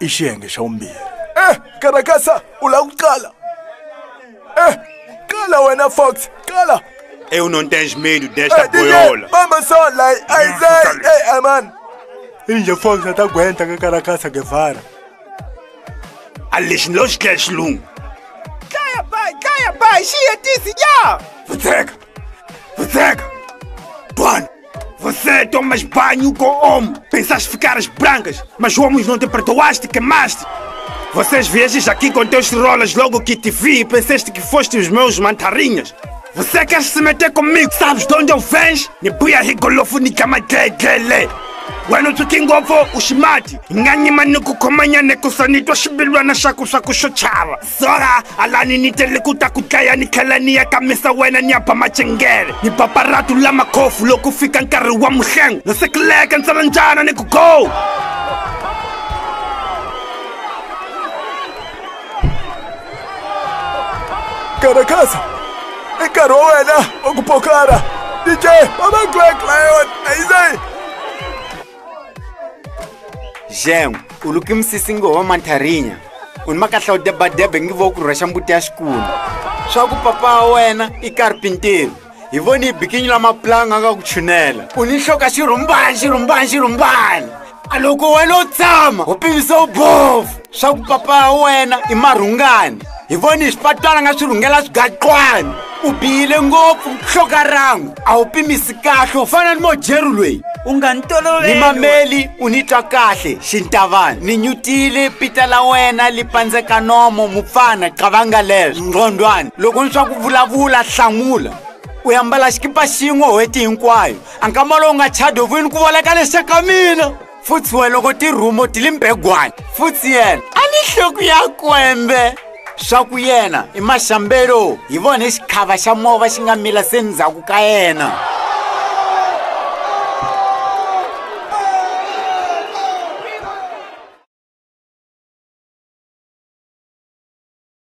ishiye ngisho umbili eh karakasa ula uqala eh qala wena fox qala. Eh unonteshmini udesha eh, boyola. bamba so la eh, ayizay hey eh, aman. Inje fox atagwenta ngekarakasa ngevara alishilo xihle xilungu kaya bay kaya bay shiye tisi ya! yeah. Tomas banho com homem. Pensaste ficar as brancas, mas homens não te perdoaste, queimaste. Vocês viajas aqui com teus rolas logo que te vi e pensaste que foste os meus mantarinhas. Você quer se meter comigo? Sabes de onde eu vens? Nibuya rigolofu ni weno tukingovo ushimati ng'anyima nikukomanya nekusani twashibilwana xo chava sora alani tlhelani ya kamisa wena ni ya pa macengele ni paparatu la makofu loku fika nkarhi wa muhlengo no sekileka ntsalanjana ni ku go karakasa i nkarhi wa wena wa ku pokara dj mama aizai Isaiah. Jem, uluki msisingo wa mantharinya. Unima kahla udeba debe ngi vo ku rhwexa mbuti ya xikulu. Swa ku papa wa wena i karpinteri. Hi voni hi bikinyi la maplanga nga ku chunela. U ni hloka xirumbani xirumbani xirumbani. A loko wena u tshama u pimisa u bofu. Swa ku papa wa wena i marhungani. Hi voni hi swipatwana nga swi rhungela swigaqwani. U bihile ngopfu hloka rangu. A wu pimisi kahle? U fana ni mojeru loyi. U nga ni ni toloveli. mameli u ni twa kahle xintavani ni nyutile pita la wena li pandzeka nomo mupfana qavanga leswo nqondwani loko ni swa ku vulavula hlamula u ya mbala xikipa xin'we hweti hinkwayo a nkama lowu nga chadovini ku voleka leswi ka mina futsi wena loko tirhumo ti li mbegwani futsi yena a ni hloku ya kwembe swa ku yena i maxambelo hi vona xikhava xa mova xi nga mila se ndzhaku ka yena.